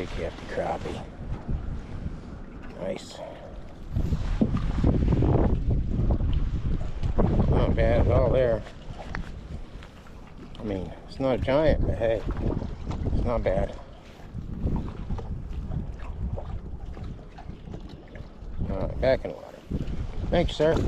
big hefty crappie. Nice. Not bad at all there. I mean, it's not a giant, but hey, it's not bad. Alright, back in the water. Thanks, sir.